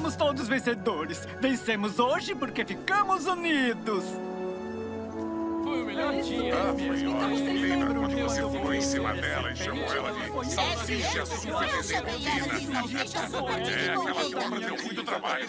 Somos todos vencedores. Vencemos hoje porque ficamos unidos. Foi o melhor dia. Ah, foi ótimo, Lina, quando você pulou em cima dela e chamou ela de salsicha super desenvolvida. É, aquela dobra deu é, muito trabalho.